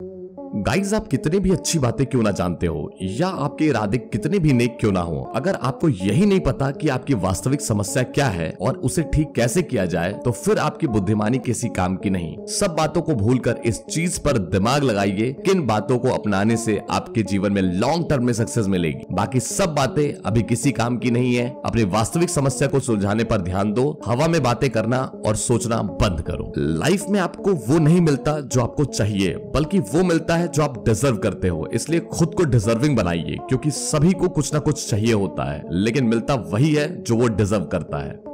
Guys आप कितने भी अच्छी बातें क्यों ना जानते हो? या आपके इरादे कितने भी नेक क्यों ना हो? अगर आपको यही नहीं पता कि आपकी वास्तविक समस्या क्या है और उसे ठीक कैसे किया जाए तो फिर आपकी बुद्धिमानी किसी काम की नहीं। सब बातों को भूलकर इस चीज़ पर दिमाग लगाइए, किन बातों को अपनाने से आपके जीवन में लॉन्ग टर्म में सक्सेस मिलेगी। बाकी सब बातें अभी किसी काम की नहीं है। अपनी वास्तविक समस्या को सुलझाने पर ध्यान दो, हवा में बातें करना और सोचना बंद करो। लाइफ में आपको वो नहीं मिलता जो आपको चाहिए, बल्कि वो मिलता है जो आप डिजर्व करते हो। इसलिए खुद को डिजर्विंग बनाइए, क्योंकि सभी को कुछ ना कुछ चाहिए होता है, लेकिन मिलता वही है जो वो डिजर्व करता है।